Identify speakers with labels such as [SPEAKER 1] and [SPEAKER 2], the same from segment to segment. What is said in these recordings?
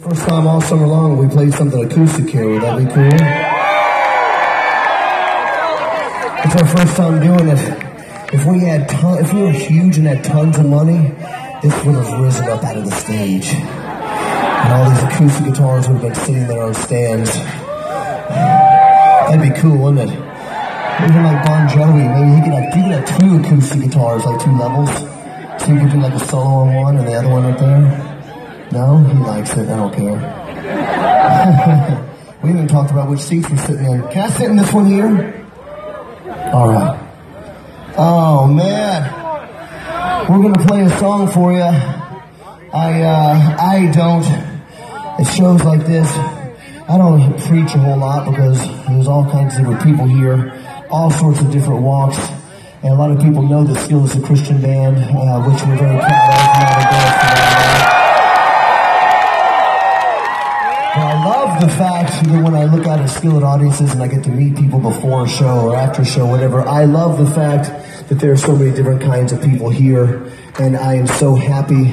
[SPEAKER 1] First time all summer long we played something acoustic here. Would that be cool? It's our first time doing it. If we had ton, if we were huge and had tons of money, this would have risen up out of the stage. And all these acoustic guitars would have been sitting there on stands. That'd be cool, wouldn't it? Even like Bon Jovi, maybe he could have, he could have two acoustic guitars, like two levels. So you could do like a solo on one and the other one up there. No, he likes it. I don't care. we even talked about which seats we're sitting in. Can I sit in this one here? All right. Oh man, we're gonna play a song for you. I uh, I don't. At shows like this, I don't preach a whole lot because there's all kinds of different people here, all sorts of different walks, and a lot of people know that Skillet is a Christian band, uh, which we're very proud of. The fact that when I look out at skillet audiences and I get to meet people before a show or after a show, whatever, I love the fact that there are so many different kinds of people here. And I am so happy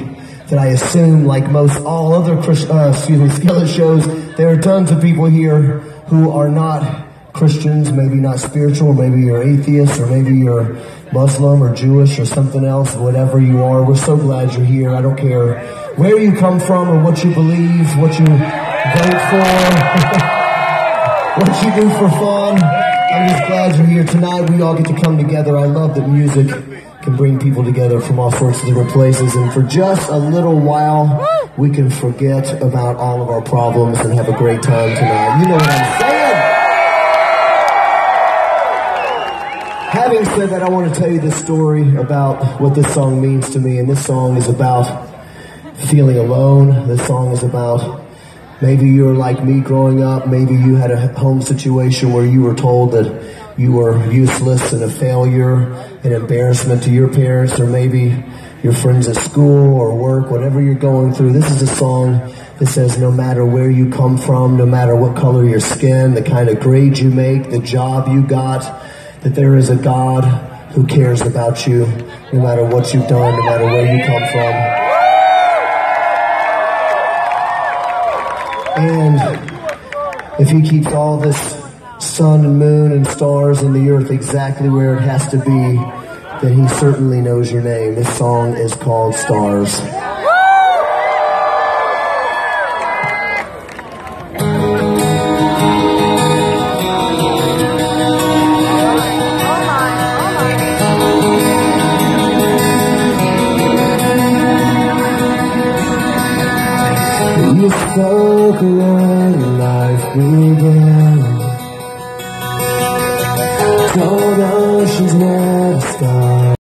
[SPEAKER 1] that I assume, like most all other uh, excuse me, skillet shows, there are tons of people here who are not Christians, maybe not spiritual, maybe you're atheist, or maybe you're Muslim or Jewish or something else, whatever you are. We're so glad you're here. I don't care where you come from or what you believe, what you for, what you do for fun. I'm just glad you're here tonight. We all get to come together. I love that music can bring people together from all sorts of different places. And for just a little while, we can forget about all of our problems and have a great time tonight. You know what I'm saying? Having said that, I want to tell you this story about what this song means to me. And this song is about feeling alone. This song is about Maybe you're like me growing up. Maybe you had a home situation where you were told that you were useless and a failure, an embarrassment to your parents, or maybe your friends at school or work, whatever you're going through. This is a song that says no matter where you come from, no matter what color your skin, the kind of grades you make, the job you got, that there is a God who cares about you, no matter what you've done, no matter where you come from. And if he keeps all this sun and moon and stars and the earth exactly where it has to be, then he certainly knows your name. This song is called Stars. You spoke when life began. Us she's never stopped.